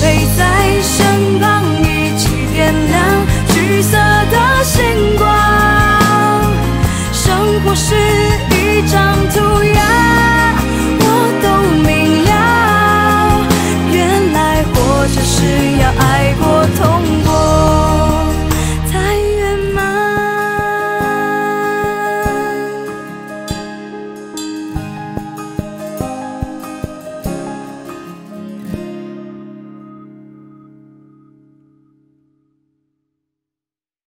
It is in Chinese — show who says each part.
Speaker 1: 陪在身旁一起点亮橘色的星光。生活是一张图。